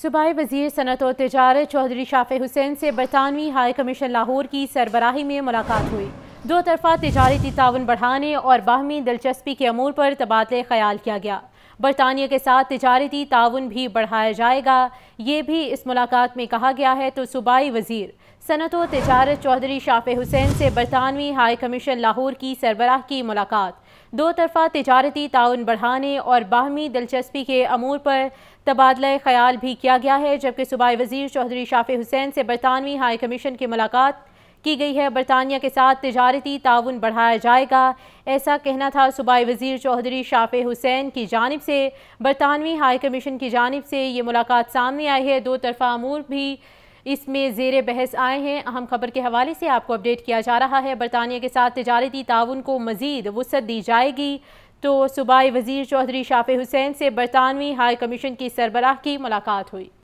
सूबाई वज़ीर सनत और तजारत चौधरी शाफे हुसैन से बरतानवी हाई कमीशन लाहौर की सरबराही में मुलाकात हुई। दो तरफा तजारती ताउन बढ़ाने और बाहमी दिलचस्पी के अमूर पर तबादले ख्याल किया गया। बरतानिया के साथ तजारती ताउन भी बढ़ाया जाएगा। ये भी इस मुलाकात में कहा गया है तो सूबाई वज़ीर सनत व तजारत चौधरी शाफे हुसैन से बरतानवी हाई कमीशन लाहौर की सरबराह की मुलाकात। दो तरफा तजारती ताउन बढ़ाने और बाहमी दिलचस्पी के अमूर पर तबादला ख्याल भी किया गया है, जबकि सूबाई वज़ीर चौधरी शाफे हुसैन से बरतानवी हाई कमीशन की मुलाकात की गई है। बरतानिया के साथ तजारती ताउन बढ़ाया जाएगा। ऐसा कहना था सूबाई वज़ीर चौधरी शाफे हुसैन की जानब से। बरतानवी हाई कमीशन की जानब से ये मुलाकात सामने आई है। दो तरफा अमूर भी इसमें जेर बहस आए हैं। अहम खबर के हवाले से आपको अपडेट किया जा रहा है। बरतानिया के साथ तजारती ताउन को मजीद वसत दी जाएगी। तो सूबाई वज़ीर चौधरी शाफे हुसैन से बरतानवी हाई कमीशन की सरबराह की मुलाकात हुई।